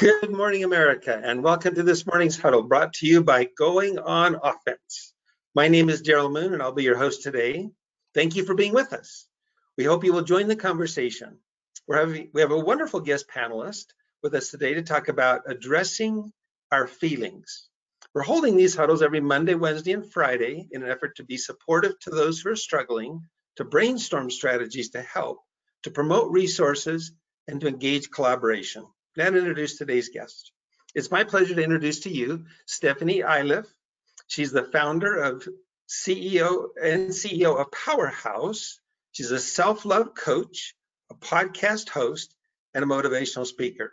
Good morning, America, and welcome to this morning's huddle brought to you by Going On Offense. My name is Darrell Moon, and I'll be your host today. Thank you for being with us. We hope you will join the conversation. We're having, we have a wonderful guest panelist with us today to talk about addressing our feelings. We're holding these huddles every Monday, Wednesday, and Friday in an effort to be supportive to those who are struggling, to brainstorm strategies to help, to promote resources, and to engage collaboration. To introduce today's guest. It's my pleasure to introduce to you Stefhanie Iliff. She's the founder of CEO and CEO of Powerhouse. She's a self-love coach, a podcast host, and a motivational speaker.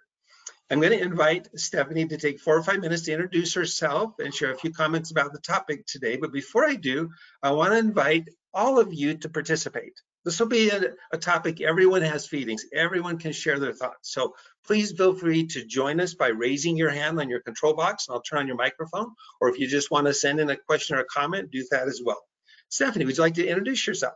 I'm going to invite Stefhanie to take four or five minutes to introduce herself and share a few comments about the topic today. But before I do, I want to invite all of you to participate. This will be a, a, topic everyone has feelings. Everyone can share their thoughts. So please feel free to join us by raising your hand on your control box and I'll turn on your microphone. Or if you just want to send in a question or a comment, do that as well. Stefhanie, would you like to introduce yourself?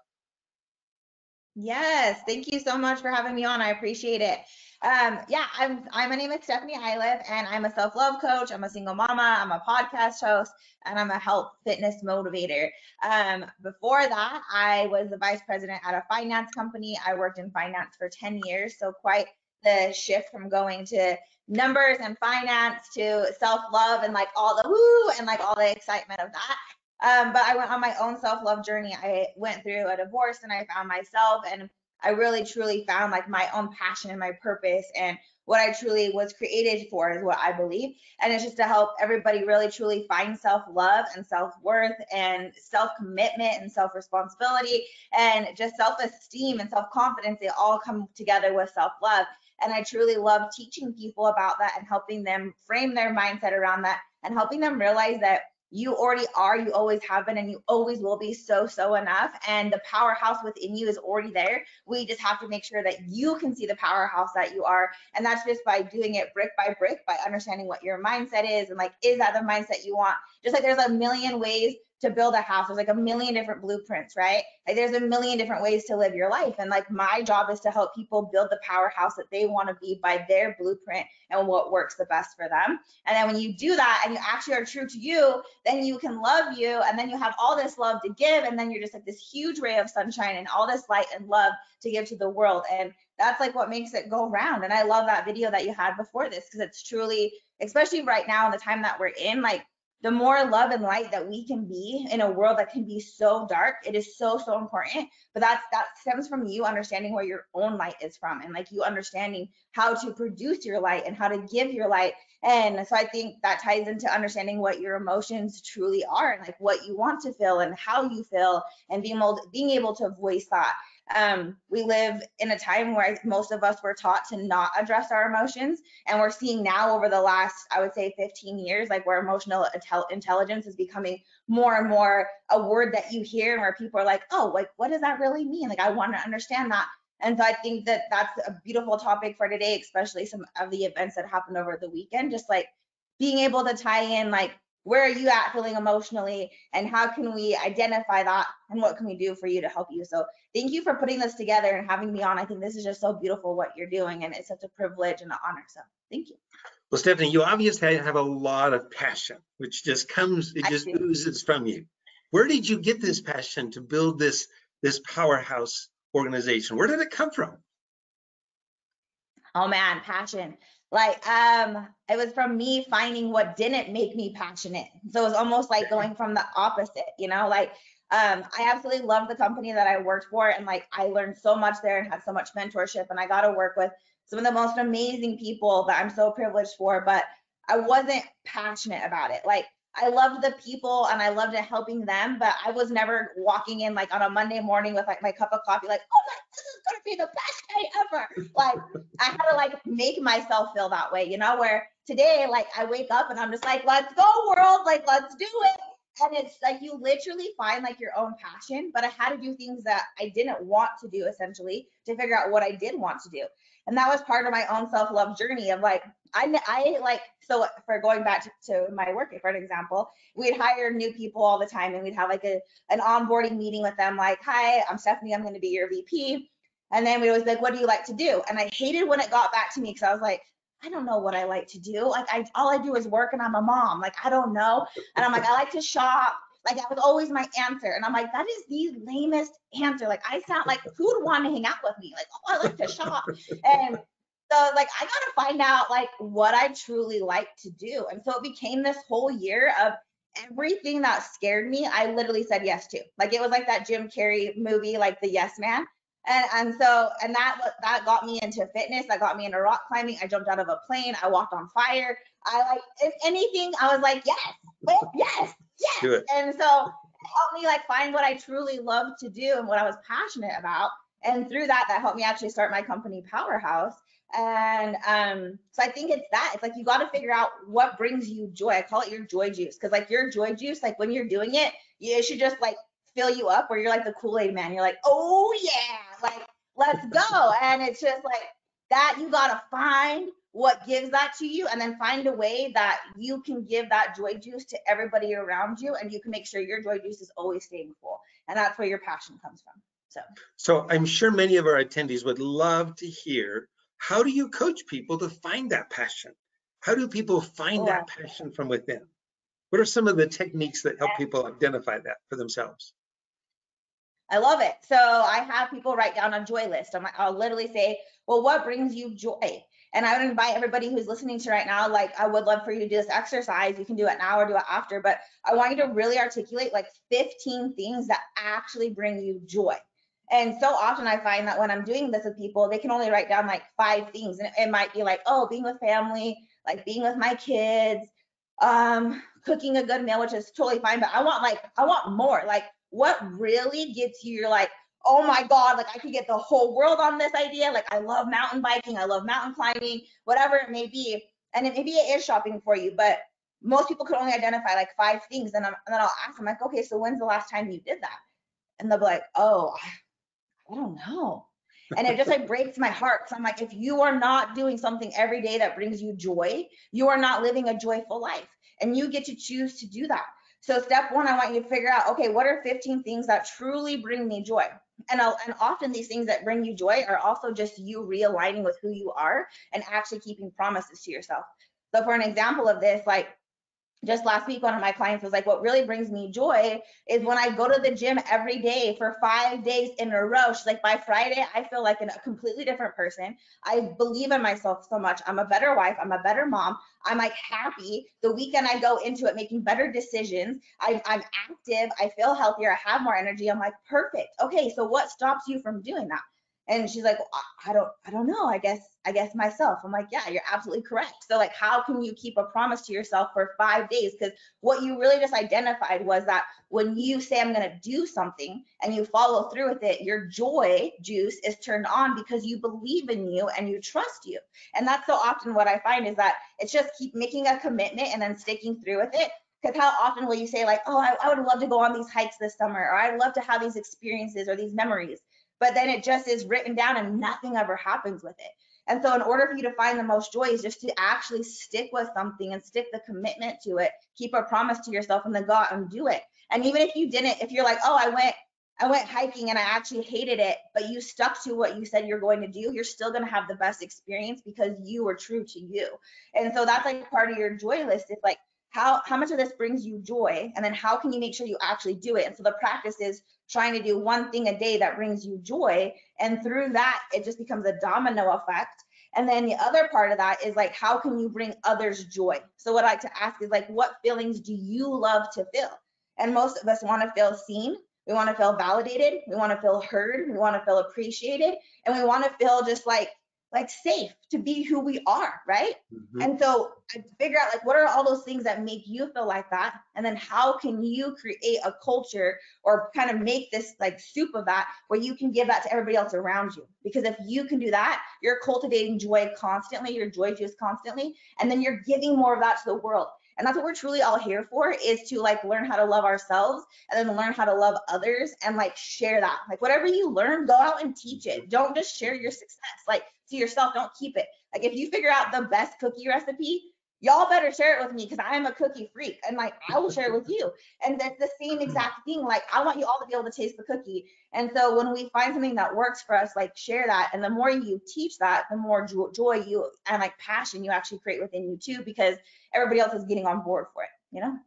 Yes, thank you so much for having me on. I appreciate it. Um, yeah, I'm, I'm, my name is Stefhanie Iliff and I'm a self-love coach. I'm a single mama. I'm a podcast host and I'm a health fitness motivator. Um, before that, I was the vice president at a finance company. I worked in finance for 10 years. So quite the shift from going to numbers and finance to self-love and like all the woo and like all the excitement of that. Um, but I went on my own self-love journey. I went through a divorce and I found myself and I really truly found like my own passion and my purpose and what I truly was created for is what I believe. And it's just to help everybody really truly find self love and self worth and self commitment and self responsibility and just self esteem and self confidence. They all come together with self love. And I truly love teaching people about that and helping them frame their mindset around that and helping them realize that you already are, you always have been, and you always will be so, so enough. And the powerhouse within you is already there. We just have to make sure that you can see the powerhouse that you are. And that's just by doing it brick by brick, by understanding what your mindset is and like, is that the mindset you want? Just like there's a million ways to build a house. There's like a million different blueprints, right? Like there's a million different ways to live your life. And like my job is to help people build the powerhouse that they want to be by their blueprint and what works the best for them. And then when you do that and you actually are true to you, then you can love you and then you have all this love to give. And then you're just like this huge ray of sunshine and all this light and love to give to the world. And that's like what makes it go round. And I love that video that you had before this because it's truly, especially right now in the time that we're in, like the more love and light that we can be in a world that can be so dark it is so so important. But that's that stems from you understanding where your own light is from and like you understanding how to produce your light and how to give your light. And so i think that ties into understanding what your emotions truly are and like what you want to feel and how you feel and being able being able to voice that um, we live in a time where most of us were taught to not address our emotions. And we're seeing now over the last, I would say 15 years, like where emotional intelligence is becoming more and more a word that you hear and where people are like, oh, like, what does that really mean? Like, I want to understand that. And so I think that that's a beautiful topic for today, especially some of the events that happened over the weekend, just like being able to tie in like where are you at feeling emotionally? And how can we identify that? And what can we do for you to help you? So thank you for putting this together and having me on. I think this is just so beautiful what you're doing and it's such a privilege and an honor. So thank you. Well stefhanie you obviously have a lot of passion which just comes it just oozes from you. Where did you get this passion to build this this powerhouse organization? Where did it come from? Oh man passion like um it was from me finding what didn't make me passionate. So it was almost like going from the opposite you know like um i absolutely loved the company that i worked for and like i learned so much there and had so much mentorship and i got to work with some of the most amazing people that i'm so privileged for but i wasn't passionate about it. Like I loved the people and I loved helping them, but I was never walking in like on a Monday morning with like my cup of coffee, like, oh my, this is gonna be the best day ever. Like I had to like make myself feel that way, you know, where today, like I wake up and I'm just like, let's go world, like let's do it. And it's like you literally find like your own passion, but I had to do things that I didn't want to do essentially to figure out what I did want to do and that was part of my own self-love journey of like I, I like so for going back to, to my work for an example we'd hire new people all the time and we'd have like a an onboarding meeting with them like hi i'm stefhanie i'm going to be your vp and then we was like what do you like to do and i hated when it got back to me because i was like I don't know what I like to do. Like I all I do is work and I'm a mom. Like I don't know. And I'm like, I like to shop. Like that was always my answer. And I'm like, that is the lamest answer. Like I sound like who would want to hang out with me? Like, oh, I like to shop. And so like I gotta find out like what I truly like to do. And so it became this whole year of everything that scared me, I literally said yes to. Like it was like that Jim Carrey movie, like the Yes Man. And and so and that that got me into fitness. That got me into rock climbing. I jumped out of a plane. I walked on fire. I like if anything, I was like yes, yes, yes. And so it helped me like find what I truly love to do and what I was passionate about. And through that, that helped me actually start my company Powerhouse. And um, so I think it's that. It's like you got to figure out what brings you joy. I call it your joy juice because like your joy juice, like when you're doing it, it should just like fill you up where you're like the Kool-Aid man. You're like, oh yeah, like let's go. And it's just like that you got to find what gives that to you and then find a way that you can give that joy juice to everybody around you and you can make sure your joy juice is always staying full. And that's where your passion comes from. So, so I'm sure many of our attendees would love to hear how do you coach people to find that passion? How do people find that passion from within? What are some of the techniques that help people identify that for themselves? I love it. So I have people write down a joy list. I'll literally say, well, what brings you joy? And I would invite everybody who's listening to right now, like, I would love for you to do this exercise. You can do it now or do it after, but I want you to really articulate like 15 things that actually bring you joy. And so often I find that when I'm doing this with people, they can only write down like five things. And it might be like, oh, being with family, like being with my kids, um, cooking a good meal, which is totally fine. But I want like, I want more. Like, what really gets you, you're like, oh my God, like I could get the whole world on this idea. Like I love mountain biking, I love mountain climbing, whatever it may be. And it, maybe it is shopping for you, but most people could only identify like five things. And, and then I'll ask them like, okay, so when's the last time you did that? And they'll be like, oh, I don't know. And it just like breaks my heart. So I'm like, if you are not doing something every day that brings you joy, you are not living a joyful life. And you get to choose to do that. So step one, I want you to figure out, okay, what are 15 things that truly bring me joy? And, I'll, and often these things that bring you joy are also just you realigning with who you are and actually keeping promises to yourself. So for an example of this, like just last week, one of my clients was like, what really brings me joy is when I go to the gym every day for five days in a row. She's like, by Friday, I feel like a completely different person. I believe in myself so much. I'm a better wife. I'm a better mom. I'm like happy. The weekend I go into it making better decisions. I'm, I'm active. I feel healthier. I have more energy. I'm like, perfect. Okay, so what stops you from doing that? And she's like, I don't, I don't know. I guess, I guess myself. I'm like, yeah, you're absolutely correct. So like, how can you keep a promise to yourself for five days? Because what you really just identified was that when you say I'm gonna do something and you follow through with it, your joy juice is turned on because you believe in you and you trust you. And that's so often what I find is that it's just keep making a commitment and then sticking through with it because how often will you say like oh I, I, would love to go on these hikes this summer or i'd love to have these experiences or these memories but then it just is written down and nothing ever happens with it. And so in order for you to find the most joy is just to actually stick with something and stick the commitment to it, keep a promise to yourself and then go out and do it. And even if you didn't, if you're like, oh, I went, I went hiking and I actually hated it, but you stuck to what you said you're going to do, you're still going to have the best experience because you were true to you. And so that's like part of your joy list. It's like, how, how much of this brings you joy? And then how can you make sure you actually do it? And so the practice is trying to do one thing a day that brings you joy. And through that, it just becomes a domino effect. And then the other part of that is like, how can you bring others joy? So what I like to ask is like, what feelings do you love to feel? And most of us want to feel seen. We want to feel validated. We want to feel heard. We want to feel appreciated. And we want to feel just like like safe to be who we are, right? Mm-hmm. And so I figure out like what are all those things that make you feel like that? And then how can you create a culture or kind of make this like soup of that where you can give that to everybody else around you? Because if you can do that, you're cultivating joy constantly, your joy juice constantly, and then you're giving more of that to the world. And that's what we're truly all here for is to like learn how to love ourselves and then learn how to love others and like share that. Like whatever you learn, go out and teach it. Don't just share your success. Like to yourself, don't keep it. Like if you figure out the best cookie recipe, y'all better share it with me because I'm a cookie freak and like I will share it with you. And that's the same Hmm. exact thing. Like I want you all to be able to taste the cookie. And so when we find something that works for us, like share that. And the more you teach that, the more joy you and like passion you actually create within you too, because everybody else is getting on board for it, you know?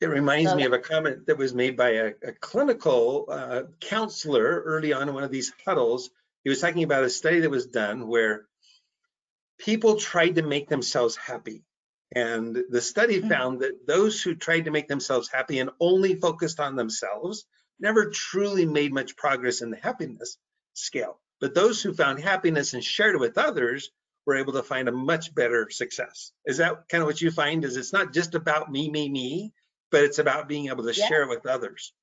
It reminds So- me of a comment that was made by a, a clinical uh, counselor early on in one of these huddles. He was talking about a study that was done where people tried to make themselves happy. And the study Mhm. found that those who tried to make themselves happy and only focused on themselves never truly made much progress in the happiness scale. But those who found happiness and shared it with others were able to find a much better success. Is that kind of what you find? Is it's not just about me, me, me, but it's about being able to Yeah. share it with others.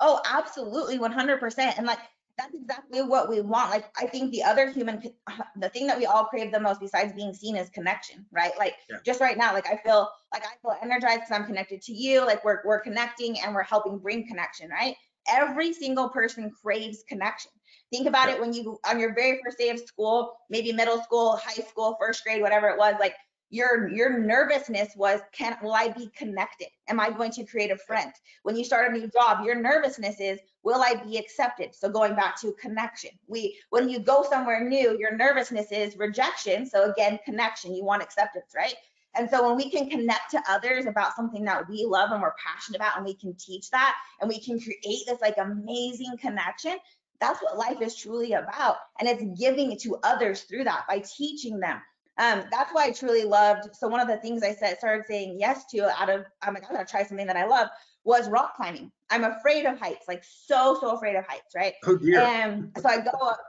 Oh, absolutely, 100%. And like, that's exactly what we want. Like, I think the other human, the thing that we all crave the most besides being seen is connection, right? Like, Yeah. just right now, like, I feel like I feel energized because I'm connected to you. Like, we're, we're connecting and we're helping bring connection, right? Every single person craves connection. Think about Yeah. it when you, on your very first day of school, maybe middle school, high school, first grade, whatever it was, like, your your nervousness was can will i be connected? Am i going to create a friend? When you start a new job your nervousness is will i be accepted? So going back to connection. We when you go somewhere new your nervousness is rejection. So again connection you want acceptance right? And so when we can connect to others about something that we love and we're passionate about and we can teach that and we can create this like amazing connection that's what life is truly about. And it's giving it to others through that by teaching them um, that's why I truly loved. So one of the things I said, started saying yes to out of, I'm like, I'm gonna try something that I love was rock climbing. I'm afraid of heights, like so, so afraid of heights, right? Oh dear. And so I go up,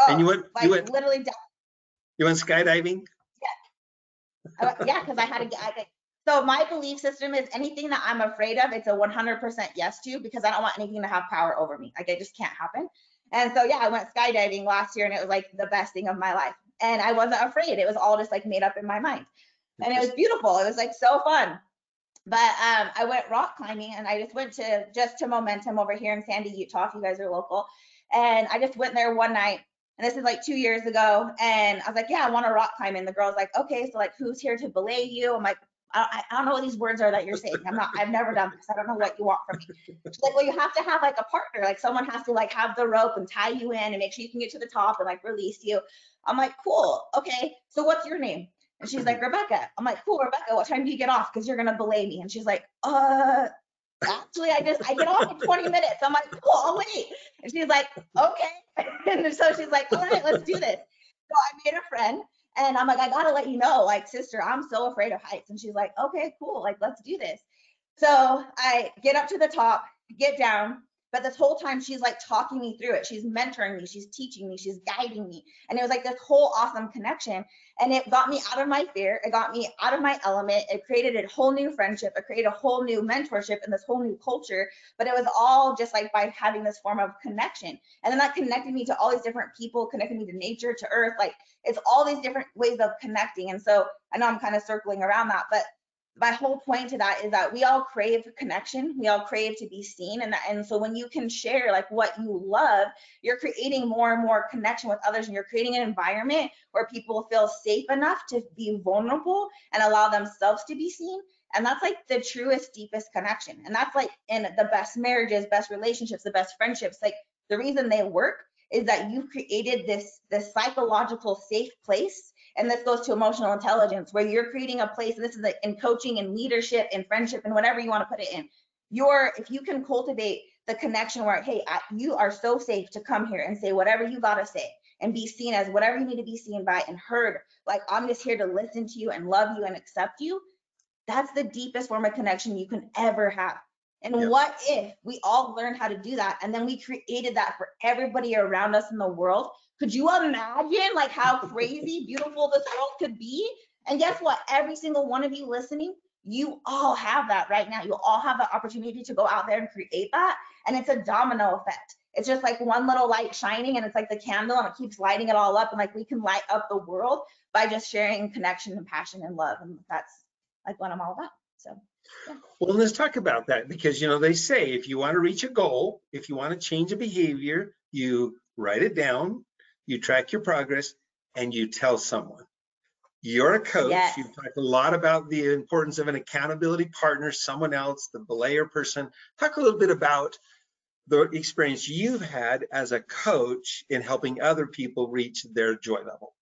oh, And you went, like you went, literally down, you went skydiving? Yeah. went- yeah, because I had to get, I, get- so my belief system is anything that I'm afraid of, it's a 100% yes to, because I don't want anything to have power over me. Like it just can't happen. And so, yeah, I went skydiving last year and it was like the best thing of my life. And I wasn't afraid. It was all just like made up in my mind. and it was beautiful. It was like so fun. But um, I went rock climbing and I just went to just to Momentum over here in Sandy, Utah. If you guys are local, and I just went there one night. And this is like two years ago. And I was like, yeah, I want to rock climb. And the girl's like, okay, so like, who's here to belay you? I'm like, I, I don't know what these words are that you're saying. I'm not, I've never done this. I don't know what you want from me. She's like, well, you have to have like a partner. Like someone has to like have the rope and tie you in and make sure you can get to the top and like release you. I'm like, cool. Okay. So what's your name? And she's like, Rebecca. I'm like, cool, Rebecca, what time do you get off? Because you're gonna belay me. And she's like, uh, actually, I just I get off in 20 minutes. I'm like, cool, I'll wait. And she's like, okay. And so she's like, all right, let's do this. So I made a friend and I'm like, I gotta let you know, like, sister, I'm so afraid of heights. And she's like, okay, cool, like, let's do this. So I get up to the top, get down, but this whole time she's like talking me through it. She's mentoring me, she's teaching me, she's guiding me. And it was like this whole awesome connection. And it got me out of my fear. It got me out of my element. It created a whole new friendship. It created a whole new mentorship and this whole new culture. But it was all just like by having this form of connection. And then that connected me to all these different people, connected me to nature, to earth. Like it's all these different ways of connecting. And so I know I'm kind of circling around that, but my whole point to that is that we all crave connection. We all crave to be seen. And, and so when you can share like what you love, you're creating more and more connection with others and you're creating an environment where people feel safe enough to be vulnerable and allow themselves to be seen. And that's like the truest, deepest connection. And that's like in the best marriages, best relationships, the best friendships. Like the reason they work is that you've created this, this psychological safe place and this goes to emotional intelligence where you're creating a place and this is in coaching and leadership and friendship and whatever you want to put it in. You're if you can cultivate the connection where hey I, you are so safe to come here and say whatever you got to say and be seen as whatever you need to be seen by and heard. Like i'm just here to listen to you and love you and accept you. That's the deepest form of connection you can ever have and what if we all learned how to do that and then we created that for everybody around us in the world could you imagine like how crazy beautiful this world could be? And guess what? Every single one of you listening, you all have that right now. You all have the opportunity to go out there and create that. And it's a domino effect. It's just like one little light shining and it's like the candle and it keeps lighting it all up. And like we can light up the world by just sharing connection and passion and love. And that's like what I'm all about. So Well, let's talk about that because, you know, they say if you want to reach a goal, if you want to change a behavior, you write it down, you track your progress, and you tell someone. You're a coach. Yes. You've talked a lot about the importance of an accountability partner, someone else, the belayer person. Talk a little bit about the experience you've had as a coach in helping other people reach their joy level.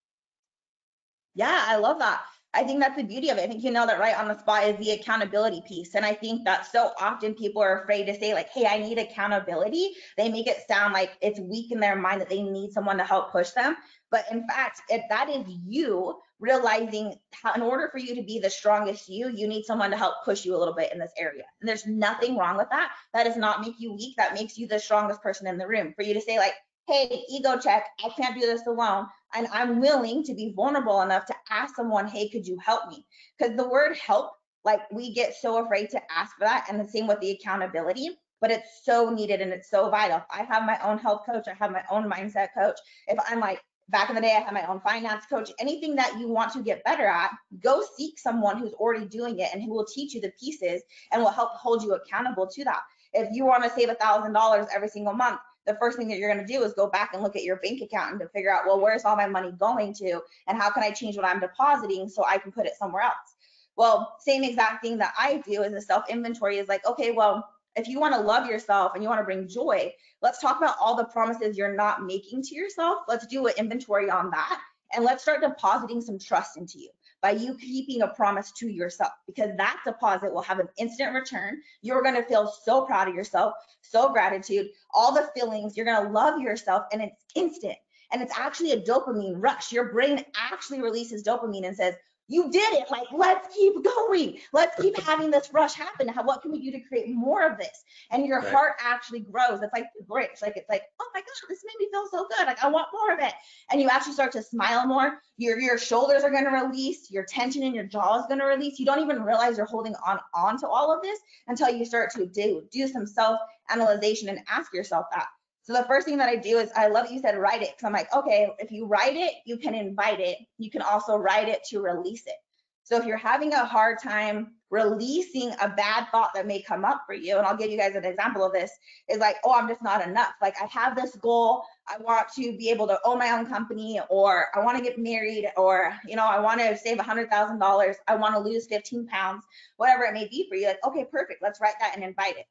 Yeah, I love that. I think that's the beauty of it. I think you know that right on the spot is the accountability piece. And I think that so often people are afraid to say, like, hey, I need accountability. They make it sound like it's weak in their mind that they need someone to help push them. But in fact, if that is you realizing how, in order for you to be the strongest you, you need someone to help push you a little bit in this area. And there's nothing wrong with that. That does not make you weak. That makes you the strongest person in the room. For you to say, like, hey, ego check, I can't do this alone. And I'm willing to be vulnerable enough to ask someone, hey, could you help me? Because the word help, like we get so afraid to ask for that. And the same with the accountability, but it's so needed and it's so vital. I have my own health coach, I have my own mindset coach. If I'm like, back in the day, I had my own finance coach. Anything that you want to get better at, go seek someone who's already doing it and who will teach you the pieces and will help hold you accountable to that. If you want to save a thousand dollars every single month, the first thing that you're going to do is go back and look at your bank account and to figure out, well, where's all my money going to and how can I change what I'm depositing so I can put it somewhere else? Well, same exact thing that I do as a self inventory is like, okay, well, if you want to love yourself and you want to bring joy, let's talk about all the promises you're not making to yourself. Let's do an inventory on that and let's start depositing some trust into you by you keeping a promise to yourself because that deposit will have an instant return. You're going to feel so proud of yourself, so gratitude, all the feelings. You're going to love yourself and it's instant. And it's actually a dopamine rush. Your brain actually releases dopamine and says, you did it. Like, let's keep going. Let's keep having this rush happen. How, what can we do to create more of this? And your Right. heart actually grows. It's like the bridge. Like, it's like, oh my gosh, this made me feel so good. Like, I want more of it. And you actually start to smile more. Your, your shoulders are going to release. Your tension in your jaw is going to release. You don't even realize you're holding on, on to all of this until you start to do, do some self analyzation and ask yourself that. So the first thing that I do is I love that you said write it because I'm like, okay, if you write it, you can invite it. You can also write it to release it. So if you're having a hard time releasing a bad thought that may come up for you, and I'll give you guys an example of this, is like, oh, I'm just not enough. Like I have this goal, I want to be able to own my own company, or I want to get married, or you know, I want to save $100,000, I want to lose 15 pounds, whatever it may be for you. Like, okay, perfect. Let's write that and invite it.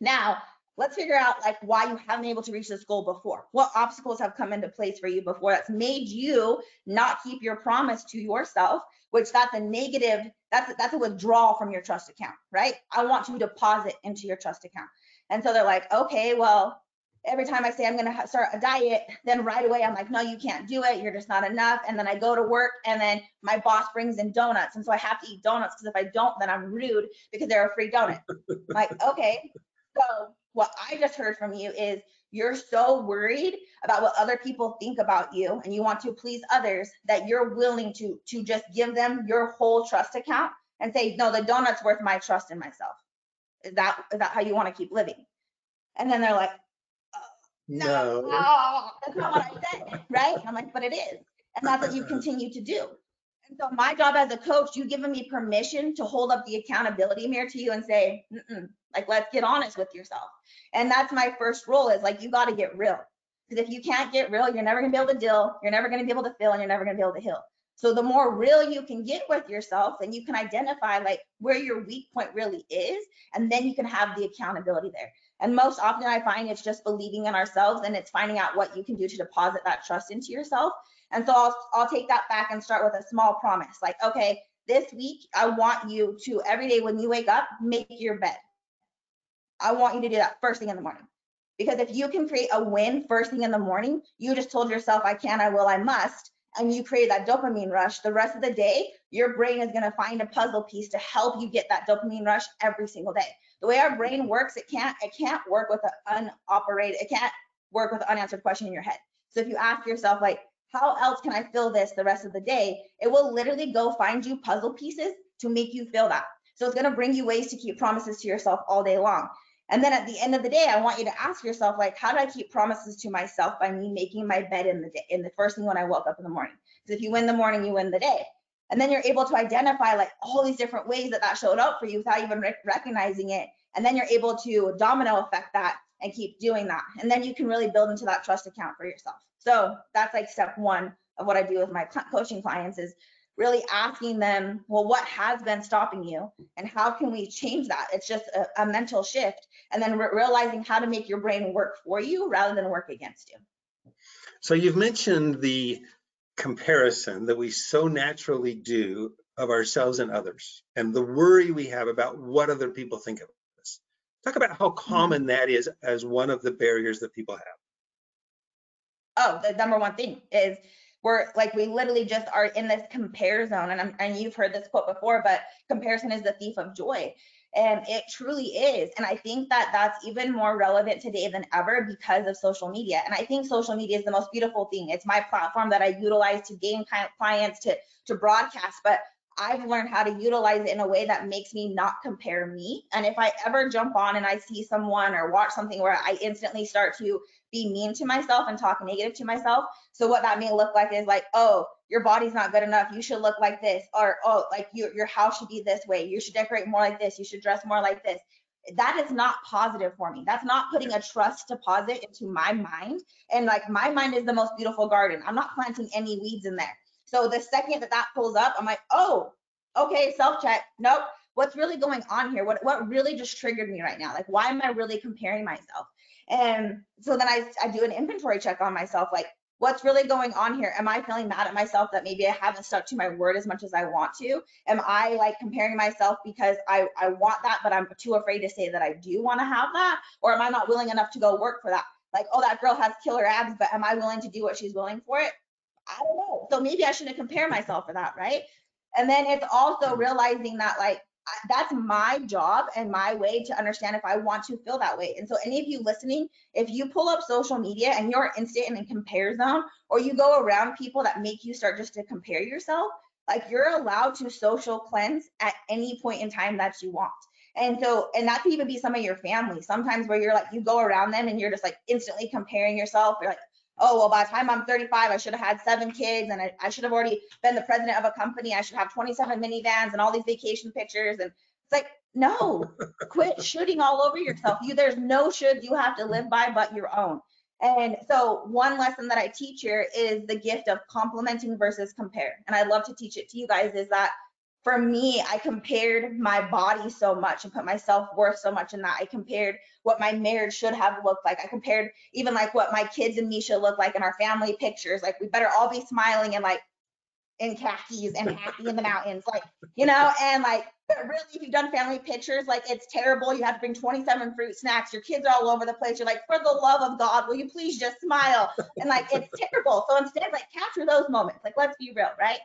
Now, let's figure out like why you haven't been able to reach this goal before. What obstacles have come into place for you before that's made you not keep your promise to yourself, which that's a negative, that's that's a withdrawal from your trust account, right? I want you to deposit into your trust account. And so they're like, okay, well, every time I say I'm going to start a diet, then right away I'm like, no, you can't do it. You're just not enough. And then I go to work and then my boss brings in donuts. And so I have to eat donuts because if I don't, then I'm rude because they're a free donut. like, okay. So what I just heard from you is you're so worried about what other people think about you and you want to please others that you're willing to to just give them your whole trust account and say, no, the donut's worth my trust in myself. Is that is that how you want to keep living? And then they're like, uh, No. oh, that's not what I said, right? I'm like, but it is. And that's what you continue to do. And so my job as a coach, you giving me permission to hold up the accountability mirror to you and say, like, let's get honest with yourself. And that's my first rule is like, you got to get real. Because if you can't get real, you're never going to be able to deal, you're never going to be able to feel, and you're never going to be able to heal. So the more real you can get with yourself, then you can identify like where your weak point really is, and then you can have the accountability there. And most often I find it's just believing in ourselves and it's finding out what you can do to deposit that trust into yourself. And so I'll, I'll take that back and start with a small promise. Like, okay, this week I want you to every day when you wake up, make your bed. I want you to do that first thing in the morning. Because if you can create a win first thing in the morning, you just told yourself, I can, I will, I must, and you create that dopamine rush, the rest of the day, your brain is going to find a puzzle piece to help you get that dopamine rush every single day. The way our brain works, it can't it can't work with an unoperated, it can't work with an unanswered question in your head. So if you ask yourself like, how else can I feel this the rest of the day? It will literally go find you puzzle pieces to make you feel that. So it's going to bring you ways to keep promises to yourself all day long. And then at the end of the day, I want you to ask yourself, like, how do I keep promises to myself by me making my bed in the day, in the first thing when I woke up in the morning? Because if you win the morning, you win the day. And then you're able to identify like all these different ways that that showed up for you without even rec- recognizing it. And then you're able to domino effect that and keep doing that. And then you can really build into that trust account for yourself. So that's like step one of what I do with my coaching clients is really asking them, well, what has been stopping you and how can we change that? It's just a, a mental shift. And then re- realizing how to make your brain work for you rather than work against you. So you've mentioned the comparison that we so naturally do of ourselves and others and the worry we have about what other people think of. Talk about how Mm-hmm. common that is as one of the barriers that people have. oh, the number one thing is we're like we literally just are in this compare zone, and I'm, and you've heard this quote before, but comparison is the thief of joy, and it truly is. And I think that that's even more relevant today than ever because of social media. And I think social media is the most beautiful thing. It's my platform that I utilize to gain clients to to broadcast, but I've learned how to utilize it in a way that makes me not compare me. And if I ever jump on and I see someone or watch something where I instantly start to be mean to myself and talk negative to myself. So what that may look like is like, oh, your body's not good enough. You should look like this, or oh, like your your house should be this way. You should decorate more like this. You should dress more like this. That is not positive for me. That's not putting a trust deposit into my mind. And like my mind is the most beautiful garden. I'm not planting any weeds in there. So the second that that pulls up, I'm like, oh, okay, self check. Nope. What's really going on here? What what really just triggered me right now? Like, why am I really comparing myself? And so then I, I do an inventory check on myself, like what's really going on here? Am I feeling mad at myself that maybe I haven't stuck to my word as much as I want to? Am I like comparing myself because I, I want that, but I'm too afraid to say that I do want to have that? Or am I not willing enough to go work for that? Like, oh, that girl has killer abs, but am I willing to do what she's willing for it? I don't know. So maybe I shouldn't compare myself for that, right? And then it's also mm-hmm. realizing that like that's my job and my way to understand if I want to feel that way. And so any of you listening, if you pull up social media and you're instant in a compare zone, or you go around people that make you start just to compare yourself, like you're allowed to social cleanse at any point in time that you want. And so, and that could even be some of your family. Sometimes where you're like, you go around them and you're just like instantly comparing yourself. You're like, oh, well, by the time I'm 35, I should have had seven kids and I, I should have already been the president of a company. I should have 27 minivans and all these vacation pictures. And it's like, no, quit shooting all over yourself. You, there's no should you have to live by but your own. And so one lesson that I teach here is the gift of complimenting versus compare. And I'd love to teach it to you guys is that for me, I compared my body so much and put my self-worth so much in that. I compared what my marriage should have looked like. I compared even like what my kids and me should look like in our family pictures. Like we better all be smiling and like in khakis and happy in the mountains, like, you know, and like, but really, if you've done family pictures, like it's terrible. You have to bring 27 fruit snacks. Your kids are all over the place. You're like, for the love of God, will you please just smile? And like, it's terrible. So instead, like, capture those moments. Like, let's be real, right?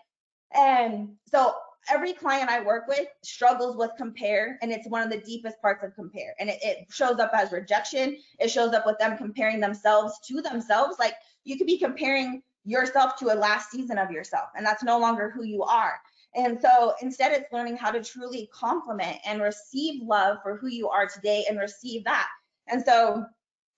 And so every client I work with struggles with compare, and it's one of the deepest parts of compare. And it, it shows up as rejection. It shows up with them comparing themselves to themselves. Like you could be comparing yourself to a last season of yourself, and that's no longer who you are. And so instead, it's learning how to truly compliment and receive love for who you are today and receive that. And so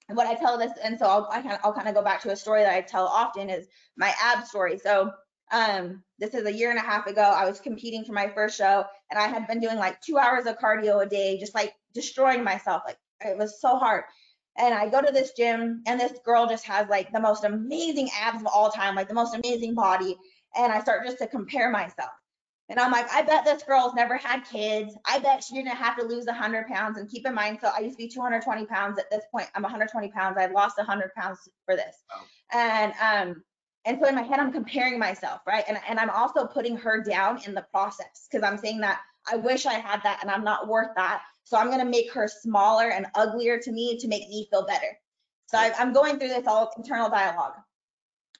what I tell this, and so I'll, I kind of, I'll kind of go back to a story that I tell often is my ab story. So um, this is a year and a half ago. I was competing for my first show and I had been doing like two hours of cardio a day, just like destroying myself. Like it was so hard. And I go to this gym and this girl just has like the most amazing abs of all time, like the most amazing body. And I start just to compare myself. And I'm like, I bet this girl's never had kids. I bet she didn't have to lose 100 pounds. And keep in mind, so I used to be 220 pounds at this point. I'm 120 pounds. I lost 100 pounds for this. Wow. And um, and so in my head, I'm comparing myself, right? And and I'm also putting her down in the process because I'm saying that I wish I had that and I'm not worth that. So I'm gonna make her smaller and uglier to me to make me feel better. So I, I'm going through this all internal dialogue.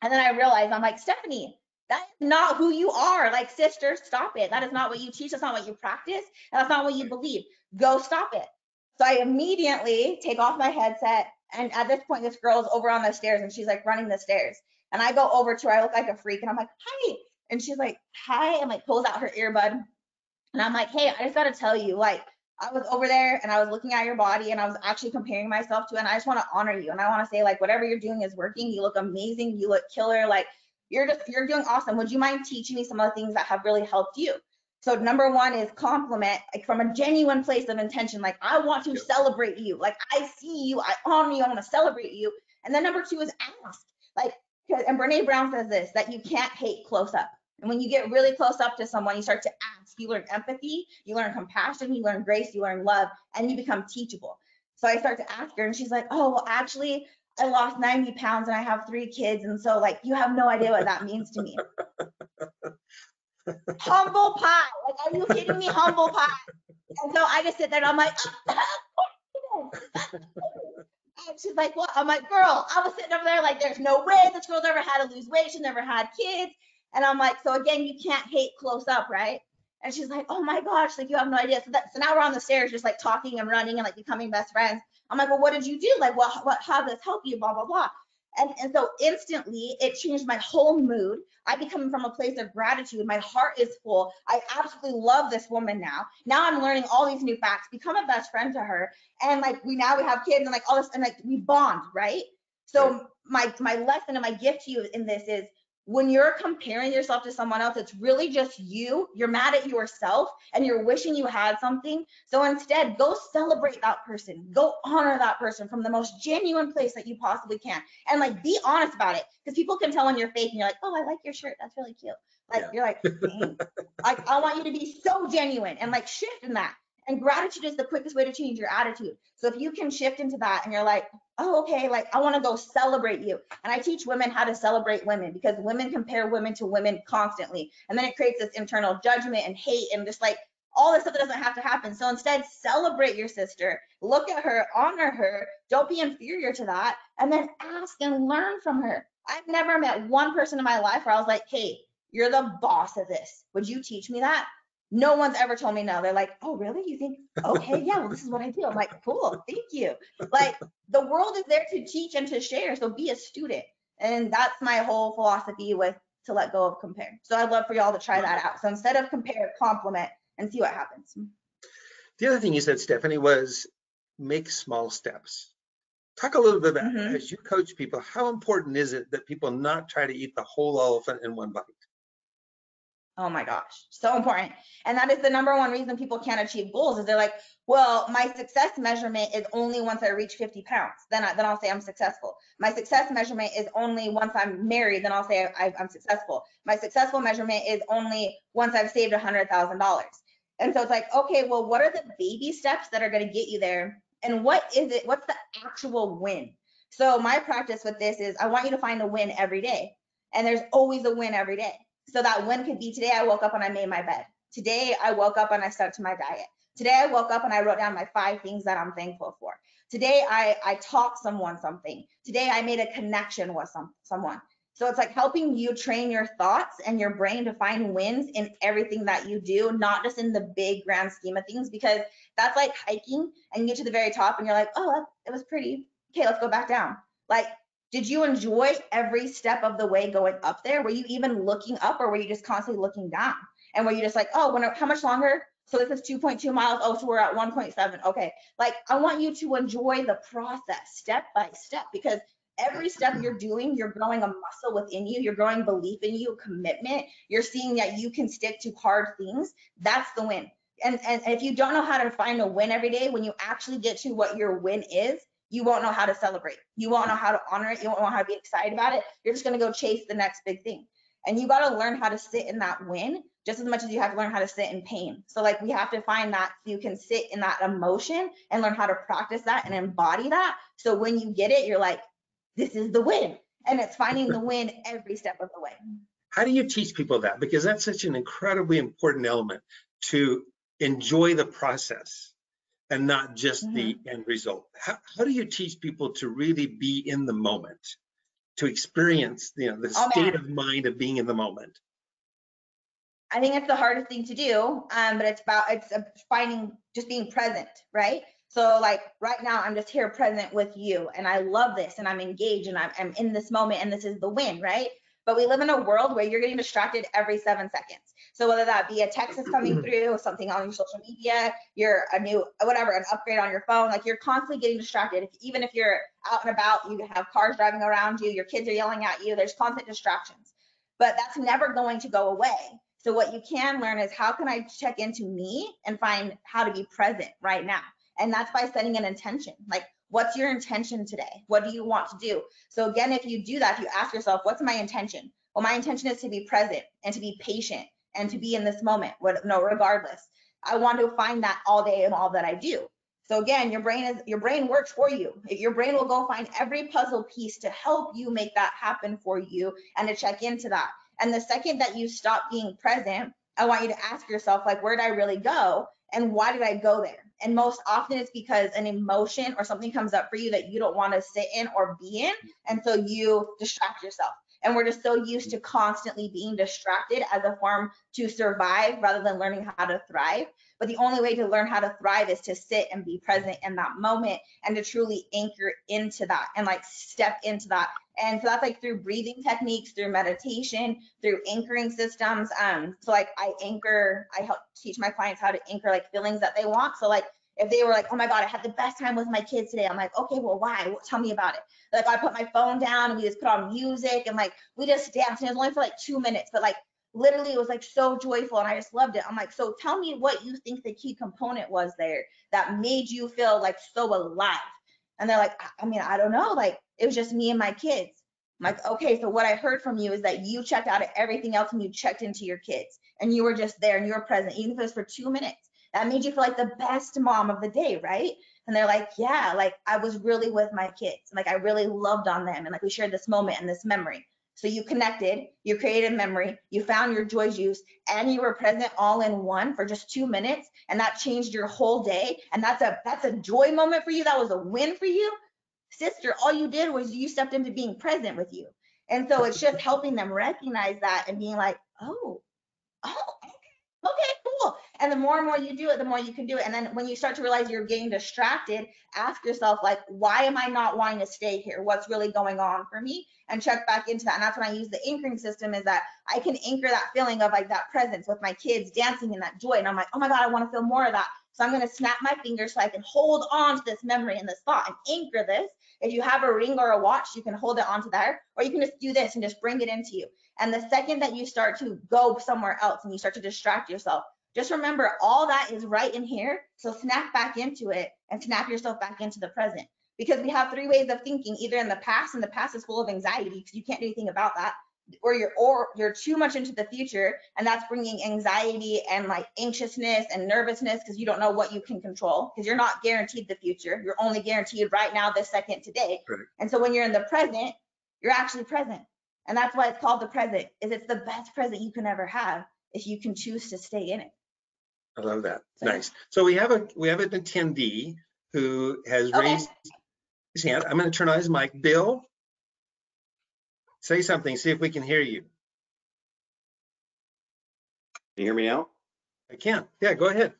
And then I realize I'm like, Stefhanie, that is not who you are. Like, sister, stop it. That is not what you teach. That's not what you practice. And that's not what you believe. Go stop it. So I immediately take off my headset. And at this point, this girl is over on the stairs and she's like running the stairs. And I go over to her. I look like a freak. And I'm like, hi. And she's like, hi. And like pulls out her earbud. And I'm like, hey, I just got to tell you, like, I was over there and I was looking at your body and I was actually comparing myself to it. And I just want to honor you. And I want to say, like, whatever you're doing is working. You look amazing. You look killer. Like, you're just, you're doing awesome. Would you mind teaching me some of the things that have really helped you? So number one is compliment, like from a genuine place of intention. Like, I want to Yep. celebrate you. Like, I see you. I honor you. I want to celebrate you. And then number two is ask. Like, and Brene Brown says this, that you can't hate close up. And when you get really close up to someone, you start to ask, you learn empathy, you learn compassion, you learn grace, you learn love, and you become teachable. So I start to ask her, and she's like, oh, well, actually, I lost 90 pounds and I have three kids. And so, like, you have no idea what that means to me. humble pie. Like, are you kidding me? Humble pie. And so I just sit there and I'm like, oh, and she's like, what? I'm like, girl, I was sitting over there like, there's no way this girl's ever had to lose weight. She never had kids. And I'm like, so again, you can't hate close up, right? And she's like, oh my gosh, like you have no idea. So that, so now we're on the stairs, just like talking and running and like becoming best friends. I'm like, well, what did you do? Like, what, what, how does this help you? Blah, blah, blah. And, and so instantly it changed my whole mood. I become from a place of gratitude. My heart is full. I absolutely love this woman now. Now I'm learning all these new facts, become a best friend to her. And like we now we have kids and like all this and like we bond, right? So my my lesson and my gift to you in this is when you're comparing yourself to someone else, it's really just you. You're mad at yourself and you're wishing you had something. So instead, go celebrate that person. Go honor that person from the most genuine place that you possibly can. And like be honest about it. Because people can tell when you're fake and you're like, oh, I like your shirt. That's really cute. Like yeah. you're like, like I want you to be so genuine and like shift in that. And gratitude is the quickest way to change your attitude. So if you can shift into that and you're like, oh, okay, like I want to go celebrate you. And I teach women how to celebrate women because women compare women to women constantly. And then it creates this internal judgment and hate and just like all this stuff that doesn't have to happen. So instead, celebrate your sister, look at her, honor her, don't be inferior to that, and then ask and learn from her. I've never met one person in my life where I was like, hey, you're the boss of this. Would you teach me that? No one's ever told me no. They're like, oh, really? You think, okay, yeah, well, this is what I do. I'm like, cool, thank you. Like the world is there to teach and to share. So be a student. And that's my whole philosophy with to let go of compare. So I'd love for y'all to try that out. So instead of compare, compliment and see what happens. The other thing you said, Stefhanie, was make small steps. Talk a little bit about mm-hmm. as you coach people, how important is it that people not try to eat the whole elephant in one bite? Oh my gosh, so important. And that is the number one reason people can't achieve goals is they're like, well, my success measurement is only once I reach 50 pounds. Then, I, then I'll say I'm successful. My success measurement is only once I'm married. Then I'll say I, am successful. My successful measurement is only once I've saved $100,000. And so it's like, okay, well, what are the baby steps that are going to get you there? And what is it? What's the actual win? So my practice with this is I want you to find a win every day. And there's always a win every day. So that win could be today I woke up and I made my bed. Today I woke up and I stuck to my diet. Today I woke up and I wrote down my five things that I'm thankful for. Today I, I taught someone something. Today I made a connection with some, someone. So it's like helping you train your thoughts and your brain to find wins in everything that you do, not just in the big grand scheme of things, because that's like hiking and you get to the very top and you're like, oh, it was pretty. Okay, let's go back down. Like did you enjoy every step of the way going up there? Were you even looking up or were you just constantly looking down? And were you just like, oh, when, how much longer? So this is 2.2 miles. Oh, so we're at 1.7. Okay. Like I want you to enjoy the process step by step because every step you're doing, you're growing a muscle within you. You're growing belief in you, commitment. You're seeing that you can stick to hard things. That's the win. And, and if you don't know how to find a win every day, when you actually get to what your win is, you won't know how to celebrate. You won't know how to honor it. You won't know how to be excited about it. You're just going to go chase the next big thing. And you got to learn how to sit in that win just as much as you have to learn how to sit in pain. So like we have to find that you can sit in that emotion and learn how to practice that and embody that. So when you get it, you're like, this is the win. And it's finding the win every step of the way. How do you teach people that? Because that's such an incredibly important element to enjoy the process and not just mm-hmm. the end result. How, how do you teach people to really be in the moment, to experience you know the oh, state man. of mind of being in the moment? I think it's the hardest thing to do, um, but it's about it's finding just being present, right? So like right now, I'm just here present with you, and I love this, and I'm engaged, and I'm, I'm in this moment, and this is the win, right? But we live in a world where you're getting distracted every seven seconds. So whether that be a text is coming mm-hmm. through, something on your social media, you're a new whatever, an upgrade on your phone, like you're constantly getting distracted. If, even if you're out and about, you have cars driving around you, your kids are yelling at you, there's constant distractions. But that's never going to go away. So what you can learn is how can I check into me and find how to be present right now? And that's by setting an intention. Like What's your intention today? What do you want to do? So again, if you do that, if you ask yourself, what's my intention? Well, my intention is to be present and to be patient and to be in this moment, what, no, regardless. I want to find that all day and all that I do. So again, your brain is your brain works for you. Your brain will go find every puzzle piece to help you make that happen for you and to check into that. And the second that you stop being present, I want you to ask yourself, like, where did I really go? And why did I go there? And most often it's because an emotion or something comes up for you that you don't want to sit in or be in. And so you distract yourself. And we're just so used to constantly being distracted as a form to survive rather than learning how to thrive. But the only way to learn how to thrive is to sit and be present in that moment and to truly anchor into that and like step into that. And so that's like through breathing techniques, through meditation, through anchoring systems. Um, so like I anchor, I help teach my clients how to anchor like feelings that they want. So like if they were like, oh my God, I had the best time with my kids today, I'm like, okay, well, why? Well, tell me about it. Like I put my phone down and we just put on music and like we just danced and it was only for like two minutes, but like literally it was like so joyful and I just loved it. I'm like, so tell me what you think the key component was there that made you feel like so alive. And they're like, I mean, I don't know. Like it was just me and my kids. I'm like, okay, so what I heard from you is that you checked out of everything else and you checked into your kids and you were just there and you were present, even if it was for two minutes. That made you feel like the best mom of the day, right? And they're like, yeah, like I was really with my kids. Like I really loved on them. And like we shared this moment and this memory. So you connected, you created memory, you found your joy juice, and you were present all in one for just two minutes, and that changed your whole day. And that's a that's a joy moment for you. That was a win for you, sister. All you did was you stepped into being present with you. And so it's just helping them recognize that and being like, oh, oh, okay. And the more and more you do it, the more you can do it. And then when you start to realize you're getting distracted, ask yourself, like, why am I not wanting to stay here? What's really going on for me? And check back into that. And that's when I use the anchoring system is that I can anchor that feeling of like that presence with my kids dancing in that joy. And I'm like, oh my God, I want to feel more of that. So I'm going to snap my fingers so I can hold on to this memory and this thought and anchor this. If you have a ring or a watch, you can hold it onto there, or you can just do this and just bring it into you. And the second that you start to go somewhere else and you start to distract yourself, just remember all that is right in here. So snap back into it and snap yourself back into the present. Because we have three ways of thinking, either in the past, and the past is full of anxiety because you can't do anything about that, or you're or you're too much into the future, and that's bringing anxiety and like anxiousness and nervousness because you don't know what you can control because you're not guaranteed the future. You're only guaranteed right now, this second, today. Right. And so when you're in the present, you're actually present. And that's why it's called the present, is it's the best present you can ever have if you can choose to stay in it. I love that. So- Nice. So we have a, we have an attendee who has Okay. raised his hand. I'm going to turn on his mic. Bill, say something, see if we can hear you. Can you hear me now? I can. Yeah, go ahead.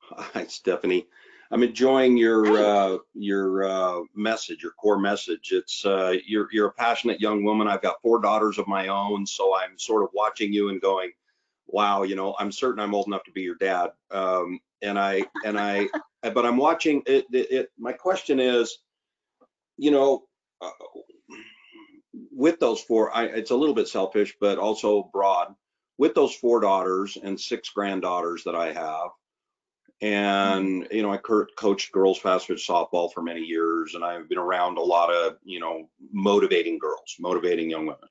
Hi, Stefhanie. I'm enjoying your uh, your uh, message, your core message. It's uh, you're you're a passionate young woman. I've got four daughters of my own, so I'm sort of watching you and going, "Wow, you know, I'm certain I'm old enough to be your dad." Um, and I and I, but I'm watching it. it, it my question is, you know, uh, with those four, I, it's a little bit selfish, but also broad. With those four daughters and six granddaughters that I have, and you know i coached girls fast pitch softball for many years and i've been around a lot of you know motivating girls motivating young women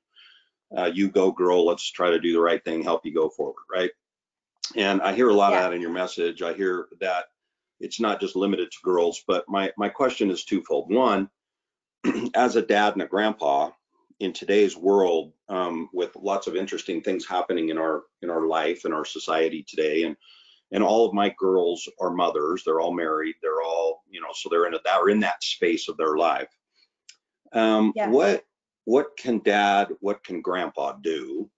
uh, you go girl let's try to do the right thing help you go forward right and i hear a lot Yeah. of that in your message i hear that it's not just limited to girls but my my question is twofold one as a dad and a grandpa in today's world um, with lots of interesting things happening in our in our life and our society today and and all of my girls are mothers they're all married they're all you know so they're in a, they're in that space of their life um Yeah. what what can dad what can grandpa do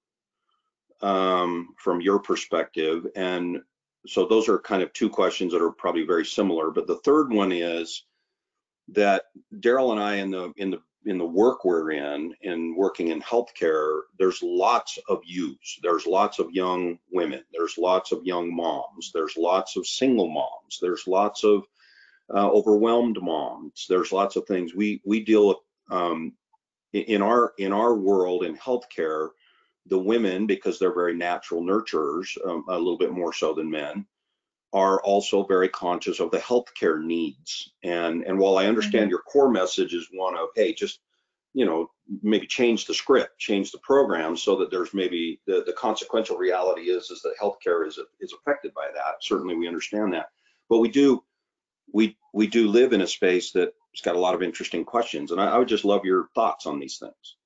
um from your perspective? And so those are kind of two questions that are probably very similar but the third one is that Darrell and i in the in the in the work we're in in working in healthcare there's lots of youths. There's lots of young women. There's lots of young moms. There's lots of single moms. There's lots of uh, overwhelmed moms. There's lots of things. We we deal with um, in our in our world in healthcare the women because they're very natural nurturers um, a little bit more so than men are also very conscious of the healthcare needs. And and while I understand your core message is one of, hey, just you know, maybe change the script, change the program so that there's maybe the, the consequential reality is, is that healthcare is, is affected by that. Certainly we understand that, but we do, we, we do live in a space that's got a lot of interesting questions. And I, I would just love your thoughts on these things.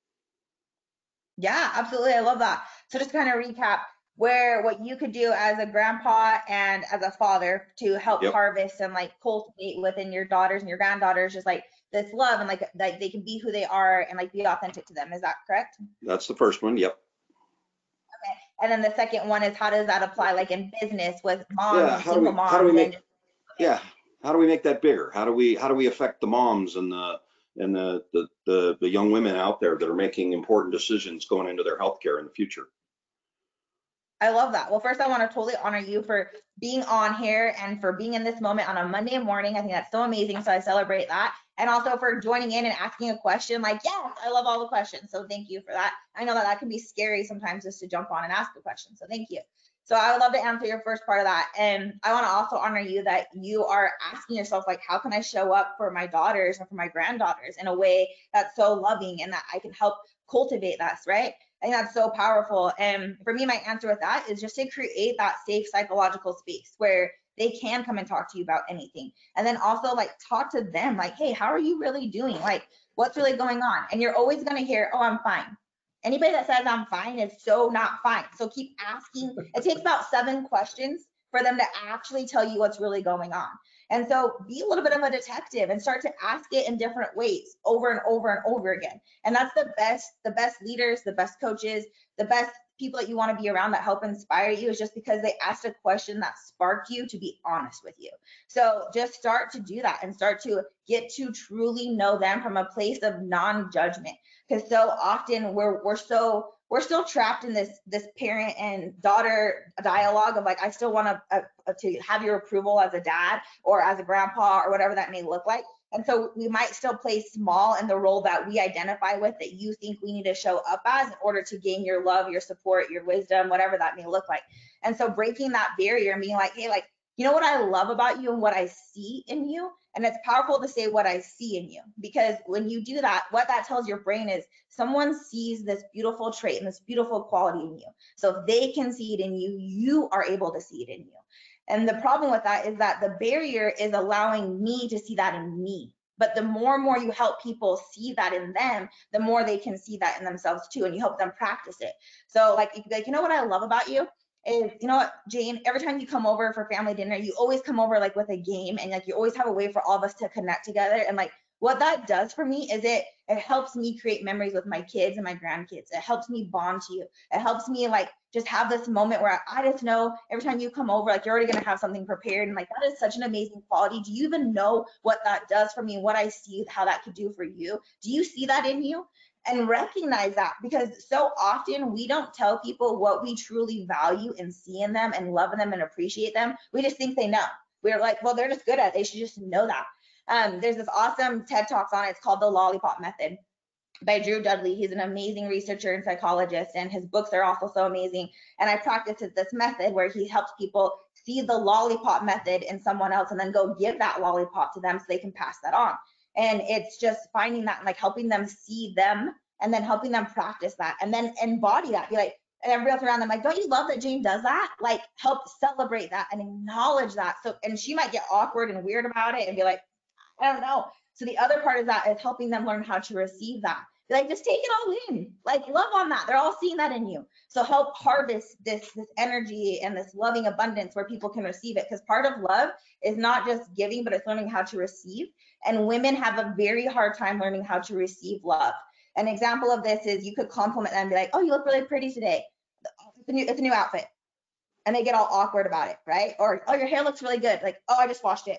Yeah, absolutely. I love that. So just kind of recap where what you could do as a grandpa and as a father to help Yep. harvest and like cultivate within your daughters and your granddaughters, just like this love and like like they can be who they are and like be authentic to them. Is that correct? That's the first one. Yep. Okay. And then the second one is how does that apply like in business with moms Yeah, and how do we- single we moms make- and just- Yeah. How do we make that bigger? How do we, how do we affect the moms and the, and the, the, the, the young women out there that are making important decisions going into their healthcare in the future? I love that. Well, first, I want to totally honor you for being on here and for being in this moment on a Monday morning. I think that's so amazing. So I celebrate that. And also for joining in and asking a question. Like, yes, I love all the questions. So thank you for that. I know that that can be scary sometimes just to jump on and ask a question. So thank you. So I would love to answer your first part of that. And I want to also honor you that you are asking yourself, like, how can I show up for my daughters and for my granddaughters in a way that's so loving and that I can help cultivate that, right? I think that's so powerful. And for me, my answer with that is just to create that safe psychological space where they can come and talk to you about anything. And then also like talk to them like, hey, how are you really doing? Like, what's really going on? And you're always going to hear, oh, I'm fine. Anybody that says I'm fine is so not fine. So keep asking. It takes about seven questions for them to actually tell you what's really going on. And so be a little bit of a detective and start to ask it in different ways over and over and over again. And that's the best, the best leaders, the best coaches, the best people that you want to be around that help inspire you is just because they asked a question that sparked you to be honest with you. So just start to do that and start to get to truly know them from a place of non-judgment. Because so often we're we're so we're still trapped in this this parent and daughter dialogue of like I still want to uh, to have your approval as a dad or as a grandpa or whatever that may look like. And so we might still play small in the role that we identify with that you think we need to show up as in order to gain your love, your support, your wisdom, whatever that may look like. And so breaking that barrier being like, hey, like, you know what I love about you and what I see in you? And it's powerful to say what I see in you because when you do that, what that tells your brain is someone sees this beautiful trait and this beautiful quality in you. So if they can see it in you, you are able to see it in you. And the problem with that is that the barrier is allowing me to see that in me. But the more and more you help people see that in them, the more they can see that in themselves too. And you help them practice it. So like, you like, you know what I love about you? Is you know what, Jane, every time you come over for family dinner, you always come over like with a game and like you always have a way for all of us to connect together. And like what that does for me is it it helps me create memories with my kids and my grandkids. It helps me bond to you. It helps me like just have this moment where I just know every time you come over, like you're already gonna have something prepared. And like that is such an amazing quality. Do you even know what that does for me? What I see, how that could do for you? Do you see that in you? And recognize that because so often we don't tell people what we truly value and see in them and love them and appreciate them. We just think they know. We're like, well, they're just good at it. They should just know that. Um, there's this awesome TED Talks on it. It's called the Lollipop Method by Drew Dudley. He's an amazing researcher and psychologist, and his books are also so amazing. And I practice this method where he helps people see the lollipop method in someone else and then go give that lollipop to them so they can pass that on. And it's just finding that and like helping them see them and then helping them practice that and then embody that. Be like, and everybody else around them like, don't you love that Jane does that? Like help celebrate that and acknowledge that. So, and she might get awkward and weird about it and be like, I don't know. So the other part of that is helping them learn how to receive that. Be like, just take it all in. Like, love on that. They're all seeing that in you. So help harvest this this energy and this loving abundance where people can receive it. Because part of love is not just giving, but it's learning how to receive. And women have a very hard time learning how to receive love. An example of this is you could compliment them and be like, "Oh, you look really pretty today. It's a new, it's a new outfit," and they get all awkward about it, right? Or, "Oh, your hair looks really good." Like, "Oh, I just washed it."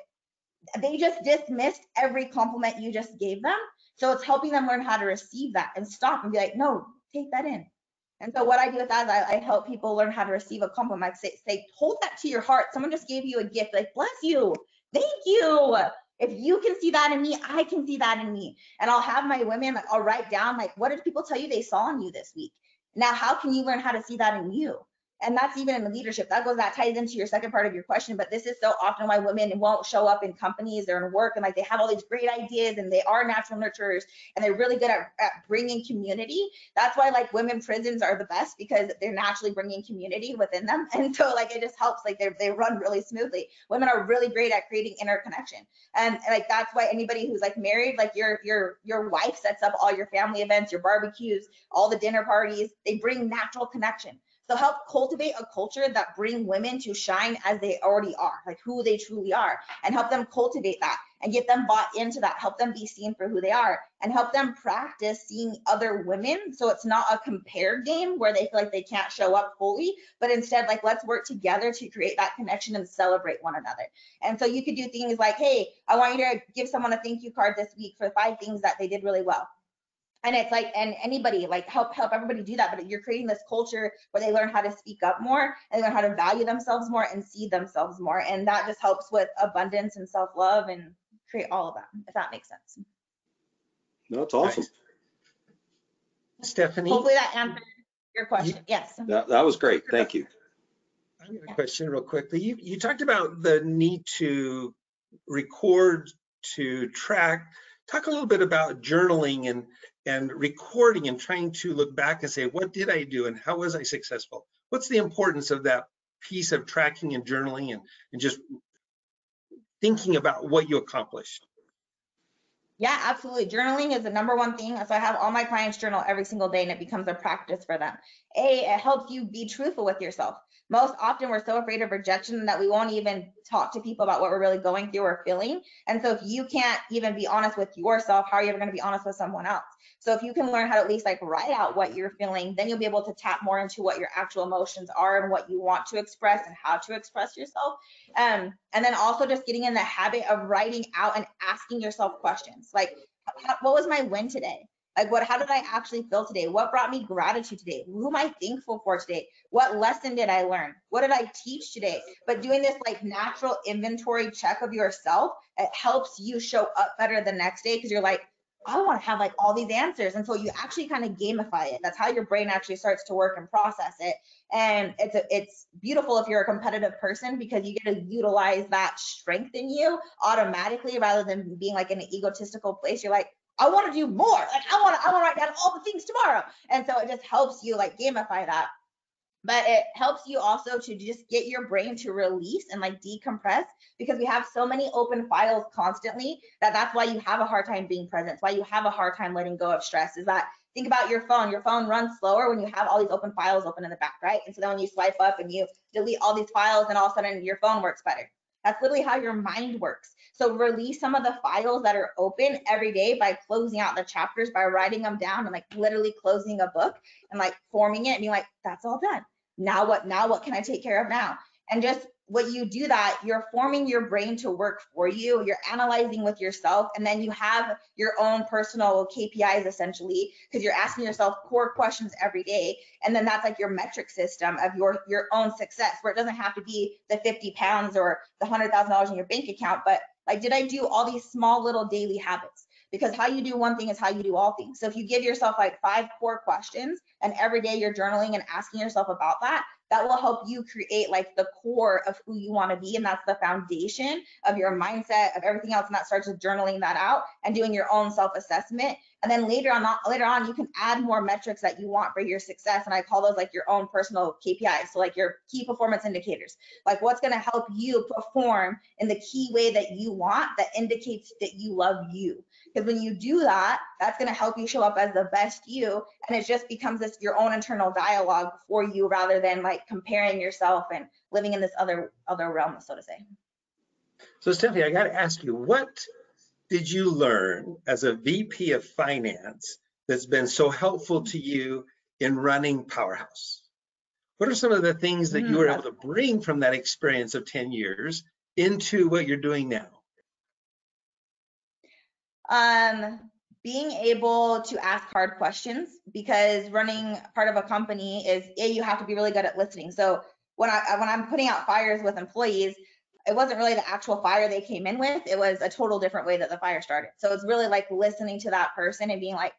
they just dismissed every compliment you just gave them. So it's helping them learn how to receive that and stop and be like, no, take that in. And so what I do with that is I, I help people learn how to receive a compliment. I Say, say, hold that to your heart. Someone just gave you a gift. Like, bless you. Thank you. If you can see that in me, I can see that in me. And I'll have my women, like, I'll write down, like, what did people tell you they saw in you this week? Now, how can you learn how to see that in you? And that's even in leadership. That goes, that ties into your second part of your question, but this is so often why women won't show up in companies or in work and like they have all these great ideas and they are natural nurturers and they're really good at, at bringing community. That's why like women prisons are the best because they're naturally bringing community within them. And so like it just helps, like they they run really smoothly. Women are really great at creating interconnection. And, and like that's why anybody who's like married, like your your your wife sets up all your family events, your barbecues, all the dinner parties. They bring natural connection. So help cultivate a culture that bring women to shine as they already are, like who they truly are, and help them cultivate that and get them bought into that, help them be seen for who they are, and help them practice seeing other women. So it's not a compared game where they feel like they can't show up fully, but instead, like, let's work together to create that connection and celebrate one another. And so you could do things like, hey, I want you to give someone a thank you card this week for five things that they did really well and it's like and anybody like help help everybody do that but you're creating this culture where they learn how to speak up more and learn how to value themselves more and see themselves more and that just helps with abundance and self-love and create all of that if that makes sense No, it's awesome. Stefhanie, hopefully that answered your question yes That, that was great. Thank you. I have a question real quickly. You, you talked about the need to record, to track. Talk a little bit about journaling and, and recording and trying to look back and say, what did I do and how was I successful? What's the importance of that piece of tracking and journaling and, and just thinking about what you accomplished? Yeah, absolutely. Journaling is the number one thing. So I have all my clients journal every single day and it becomes a practice for them. A, it helps you be truthful with yourself. Most often we're so afraid of rejection that we won't even talk to people about what we're really going through or feeling. And so if you can't even be honest with yourself, how are you ever going to be honest with someone else? So if you can learn how to at least like write out what you're feeling, then you'll be able to tap more into what your actual emotions are and what you want to express and how to express yourself. Um, and then also just getting in the habit of writing out and asking yourself questions like, what was my win today? Like what, how did I actually feel today? What brought me gratitude today? Who am I thankful for today? What lesson did I learn? What did I teach today? But doing this like natural inventory check of yourself, it helps you show up better the next day because you're like, I want to have like all these answers. And so you actually kind of gamify it. That's how your brain actually starts to work and process it. And it's a, it's beautiful if you're a competitive person because you get to utilize that strength in you automatically rather than being like in an egotistical place. You're like, I want to do more. Like I want to, I want to write down all the things tomorrow. And so it just helps you like gamify that. But it helps you also to just get your brain to release and like decompress because we have so many open files constantly that that's why you have a hard time being present. It's why you have a hard time letting go of stress is that think about your phone. Your phone runs slower when you have all these open files open in the back, right? And so then when you swipe up and you delete all these files and all of a sudden your phone works better. That's literally how your mind works. So release some of the files that are open every day by closing out the chapters, by writing them down and like literally closing a book and like forming it and being like, that's all done. Now what, now what can I take care of now? And just what you do that, you're forming your brain to work for you. You're analyzing with yourself, and then you have your own personal KPIs essentially, because you're asking yourself core questions every day. And then that's like your metric system of your your own success, where it doesn't have to be the 50 pounds or the hundred thousand dollars in your bank account, but like, did I do all these small little daily habits? Because how you do one thing is how you do all things. So if you give yourself like five core questions and every day you're journaling and asking yourself about that, that will help you create like the core of who you want to be. And that's the foundation of your mindset, of everything else. And that starts with journaling that out and doing your own self-assessment. And then later on, later on, you can add more metrics that you want for your success. And I call those like your own personal KPIs. So like your key performance indicators, like what's going to help you perform in the key way that you want that indicates that you love you. Because when you do that, that's going to help you show up as the best you. And it just becomes this your own internal dialogue for you rather than like comparing yourself and living in this other other realm, so to say. So Stefhanie, I got to ask you, what did you learn as a VP of finance that's been so helpful to you in running Powerhouse? What are some of the things that you were able to bring from that experience of 10 years into what you're doing now? Um, being able to ask hard questions because running part of a company is a you have to be really good at listening. So when I when I'm putting out fires with employees, it wasn't really the actual fire they came in with. It was a total different way that the fire started. So it's really like listening to that person and being like,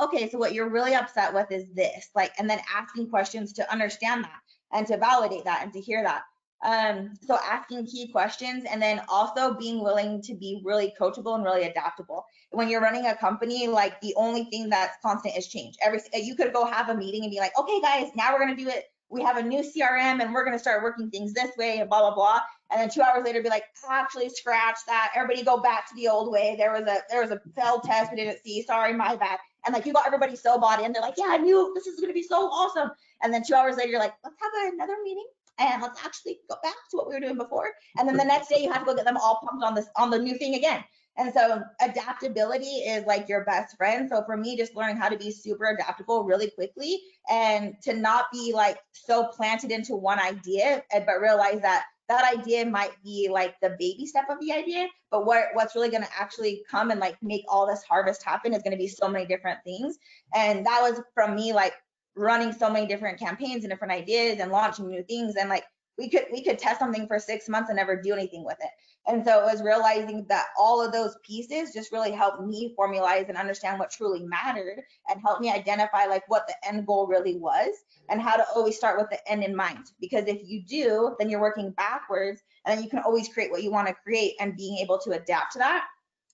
okay, so what you're really upset with is this, like, and then asking questions to understand that and to validate that and to hear that. Um, so asking key questions and then also being willing to be really coachable and really adaptable. When you're running a company, like the only thing that's constant is change. Every you could go have a meeting and be like, okay, guys, now we're gonna do it. We have a new CRM and we're gonna start working things this way and blah blah blah. And then two hours later, be like, actually scratch that. Everybody go back to the old way. There was a there was a failed test we didn't see. Sorry, my bad. And like you got everybody so bought in. They're like, yeah, I knew this is gonna be so awesome. And then two hours later, you're like, let's have another meeting and let's actually go back to what we were doing before. And then the next day you have to go get them all pumped on this on the new thing again. And so adaptability is like your best friend. So for me, just learning how to be super adaptable really quickly and to not be like so planted into one idea, but realize that that idea might be like the baby step of the idea, but what what's really going to actually come and like make all this harvest happen is going to be so many different things. And that was from me like running so many different campaigns and different ideas and launching new things and like we could we could test something for six months and never do anything with it. And so it was realizing that all of those pieces just really helped me formalize and understand what truly mattered and help me identify like what the end goal really was and how to always start with the end in mind. Because if you do then you're working backwards and then you can always create what you want to create and being able to adapt to that.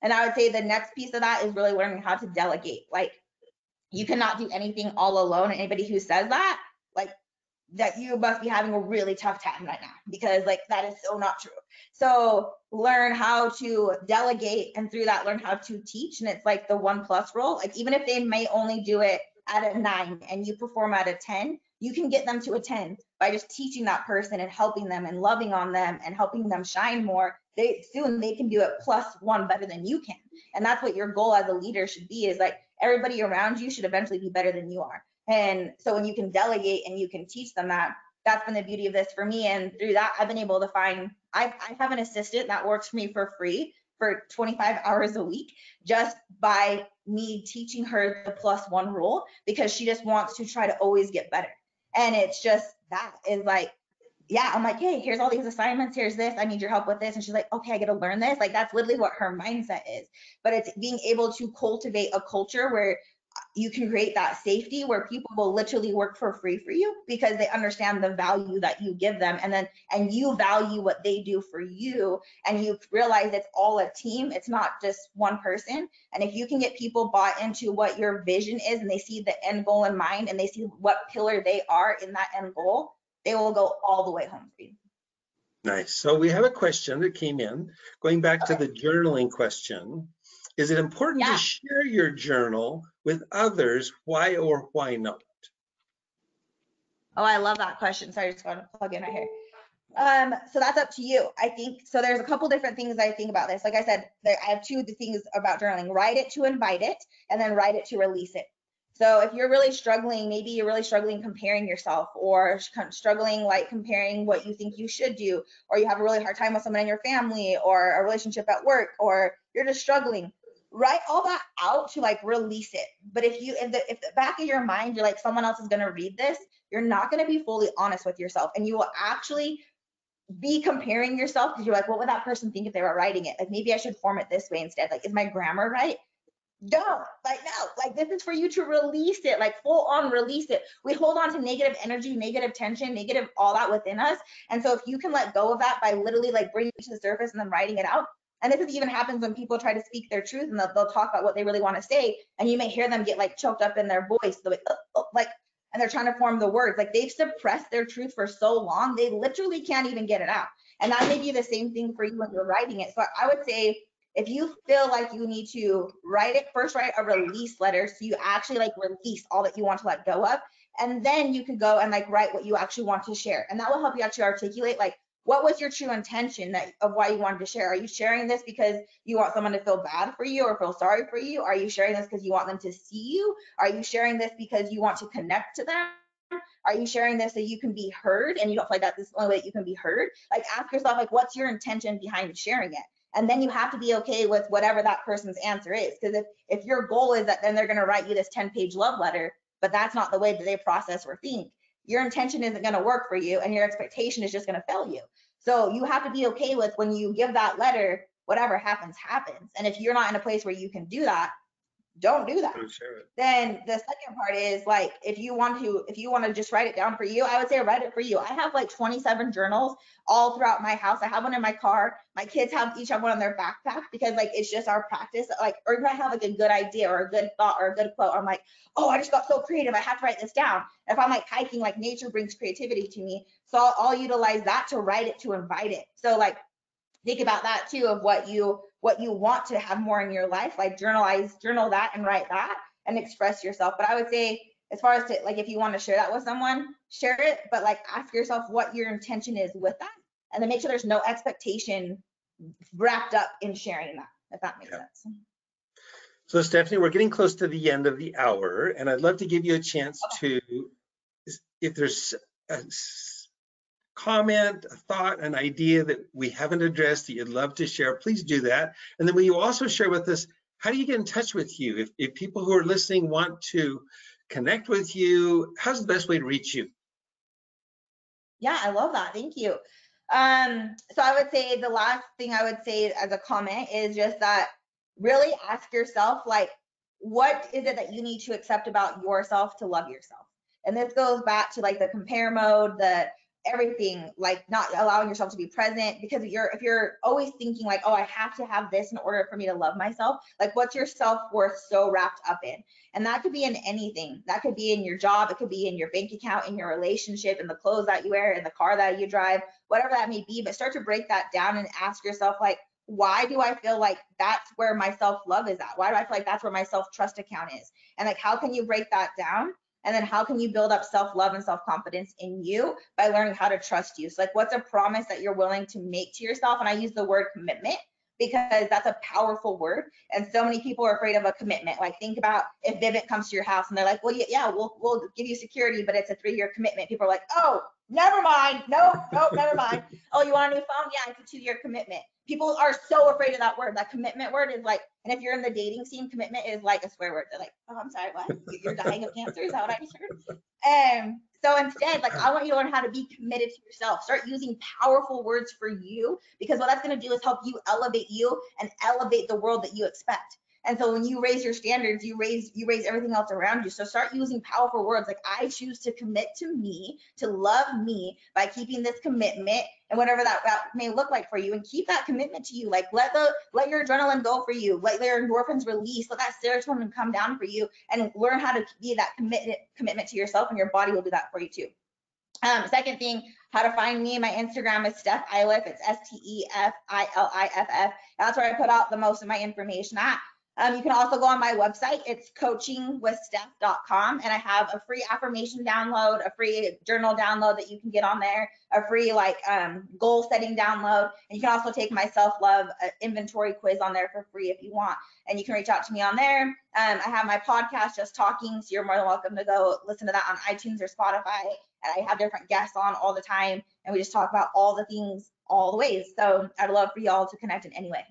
And i would say the next piece of that is really learning how to delegate. Like you cannot do anything all alone. Anybody who says that, like that you must be having a really tough time right now because like that is so not true. So learn how to delegate and through that learn how to teach. And it's like the one plus role. Like even if they may only do it at a nine and you perform at a 10, you can get them to a 10 by just teaching that person and helping them and loving on them and helping them shine more. They soon they can do it plus one better than you can. And that's what your goal as a leader should be is like everybody around you should eventually be better than you are. And so when you can delegate and you can teach them that, that's been the beauty of this for me. And through that, I've been able to find, I, I have an assistant that works for me for free for 25 hours a week just by me teaching her the plus one rule because she just wants to try to always get better. And it's just that is like yeah, I'm like, hey, here's all these assignments. Here's this. I need your help with this. And she's like, okay, I get to learn this. Like that's literally what her mindset is. But it's being able to cultivate a culture where you can create that safety where people will literally work for free for you because they understand the value that you give them and then and you value what they do for you and you realize it's all a team it's not just one person and if you can get people bought into what your vision is and they see the end goal in mind and they see what pillar they are in that end goal they will go all the way home for you. Nice. So we have a question that came in, going back to the journaling question. Is it important Yeah. to share your journal with others? Why or why not? Oh, I love that question. Sorry, just going to plug in right here. Um, so that's up to you. I think so. There's a couple different things I think about this. Like I said, there, I have two of the things about journaling: write it to invite it, and then write it to release it. So if you're really struggling, maybe you're really struggling comparing yourself or struggling like comparing what you think you should do, or you have a really hard time with someone in your family or a relationship at work, or you're just struggling, write all that out to like release it. But if you, if the, if the back of your mind, you're like, someone else is going to read this, you're not going to be fully honest with yourself and you will actually be comparing yourself because you're like, what would that person think if they were writing it? Like maybe I should form it this way instead. Like, is my grammar right? don't like no like this is for you to release it like full on release it we hold on to negative energy negative tension negative all that within us and so if you can let go of that by literally like bringing it to the surface and then writing it out and this even happens when people try to speak their truth and they'll, they'll talk about what they really want to say and you may hear them get like choked up in their voice. Like, uh, uh, like and they're trying to form the words. Like they've suppressed their truth for so long they literally can't even get it out. And that may be the same thing for you when you're writing it. So i would say if you feel like you need to write it first write a release letter so you actually like release all that you want to let go of. And then you can go and like write what you actually want to share. And that will help you actually articulate like what was your true intention that of why you wanted to share? Are you sharing this because you want someone to feel bad for you or feel sorry for you? Are you sharing this because you want them to see you? Are you sharing this because you want to connect to them? Are you sharing this so you can be heard and you don't feel like that this is the only way that you can be heard? Like ask yourself like what's your intention behind sharing it? And then you have to be okay with whatever that person's answer is because if if your goal is that then they're going to write you this 10 page love letter but that's not the way that they process or think your intention isn't going to work for you and your expectation is just going to fail you. So you have to be okay with when you give that letter whatever happens happens. And if you're not in a place where you can do that don't do that. Don't share it. then the second part is like if you want to if you want to just write it down for you i would say write it for you. I have like 27 journals all throughout my house. I have one in my car. My kids have each have one on their backpack because like it's just our practice. Like or if i have like a good idea or a good thought or a good quote i'm like oh i just got so creative i have to write this down. If i'm like hiking like nature brings creativity to me so i'll, I'll utilize that to write it to invite it. So like think about that too of what you what you want to have more in your life like journalize journal that and write that and express yourself. But i would say as far as to like if you want to share that with someone share it but like ask yourself what your intention is with that and then make sure there's no expectation wrapped up in sharing that if that makes Yeah. sense. So Stefhanie, we're getting close to the end of the hour and I'd love to give you a chance to, if there's a comment, a thought, an idea that we haven't addressed that you'd love to share, please do that. And then will you also share with us, how do you get in touch with you? If, if people who are listening want to connect with you, how's the best way to reach you? Yeah, I love that. Thank you. Um, so I would say the last thing I would say as a comment is just that really ask yourself, like, what is it that you need to accept about yourself to love yourself? And this goes back to like the compare mode, the everything, like not allowing yourself to be present because you're if you're always thinking like, oh, I have to have this in order for me to love myself, like what's your self-worth so wrapped up in? And that could be in anything. That could be in your job, it could be in your bank account, in your relationship, in the clothes that you wear, in the car that you drive, whatever that may be. But start to break that down and ask yourself, like, why do I feel like that's where my self love is at? Why do I feel like that's where my self trust account is? And like, how can you break that down? And then how can you build up self love and self confidence in you by learning how to trust you? So, like, what's a promise that you're willing to make to yourself? And I use the word commitment because that's a powerful word. And so many people are afraid of a commitment. Like think about if Vivint comes to your house and they're like, well, yeah, yeah, we'll we'll give you security, but it's a three-year commitment. People are like, oh, never mind. No, no, never mind. Oh, you want a new phone? Yeah, it's a two-year commitment. People are so afraid of that word. That commitment word is like, and if you're in the dating scene, commitment is like a swear word. They're like, oh, I'm sorry, what? You're dying of cancer? Is that what I just heard? Um, so instead, like I want you to learn how to be committed to yourself. Start using powerful words for you because what that's going to do is help you elevate you and elevate the world that you expect. And so when you raise your standards, you raise you raise everything else around you. So start using powerful words like I choose to commit to me, to love me by keeping this commitment and whatever that, that may look like for you and keep that commitment to you. Like let the let your adrenaline go for you, let your endorphins release, let that serotonin come down for you and learn how to be that commitment commitment to yourself and your body will do that for you too. Um, second thing, how to find me. My Instagram is Steph Iliff. It's S T E F I L I F F. That's where I put out the most of my information at. Um, you can also go on my website. It's coachingwithsteph.com, and I have a free affirmation download, a free journal download that you can get on there, a free like um, goal setting download, and you can also take my self love uh, inventory quiz on there for free if you want. And you can reach out to me on there. Um, I have my podcast, Just Talking, so you're more than welcome to go listen to that on iTunes or Spotify. And I have different guests on all the time, and we just talk about all the things, all the ways. So I'd love for y'all to connect in any way.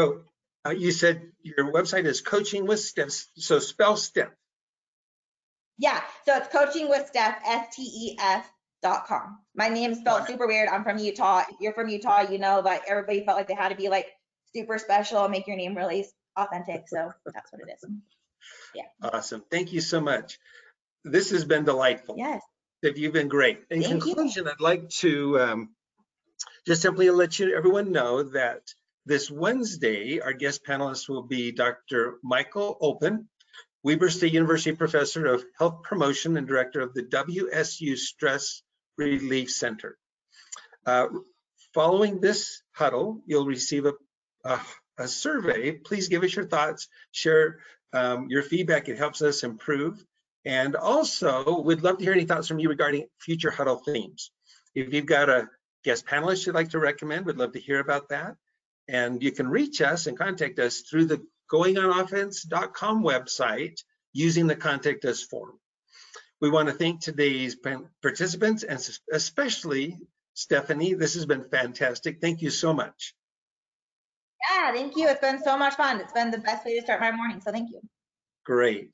So uh, you said your website is coaching with Steph. So spell Steph. Yeah, so it's coaching with Steph, S T E F dot com. My name's spelled super weird. I'm from Utah. If you're from Utah, you know that everybody felt like they had to be like super special, and make your name really authentic. So that's what it is. Yeah. Awesome. Thank you so much. This has been delightful. Yes. Steph, you've been great. In Thank you. conclusion, I'd like to um, just simply let you everyone know that this Wednesday, our guest panelist will be Dr. Michael Olpin, Weber State University Professor of Health Promotion and Director of the WSU Stress Relief Center. Uh, following this huddle, you'll receive a, a, a survey. Please give us your thoughts, share um, your feedback. It helps us improve. And also, we'd love to hear any thoughts from you regarding future huddle themes. If you've got a guest panelist you'd like to recommend, we'd love to hear about that. And you can reach us and contact us through the goingonoffense.com website using the contact us form. We want to thank today's participants and especially Stefhanie. This has been fantastic. Thank you so much. Yeah, thank you. It's been so much fun. It's been the best way to start my morning. So thank you. Great.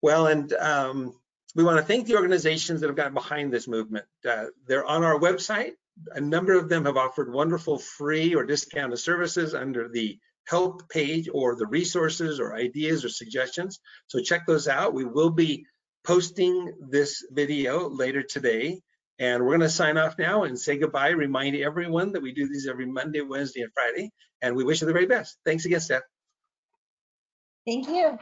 Well, and um, we want to thank the organizations that have gotten behind this movement. Uh, they're on our website. A number of them have offered wonderful free or discounted services under the help page or the resources or ideas or suggestions. So check those out. We will be posting this video later today. And we're going to sign off now and say goodbye. Remind everyone that we do these every Monday, Wednesday, and Friday. And we wish you the very best. Thanks again, Steph. Thank you.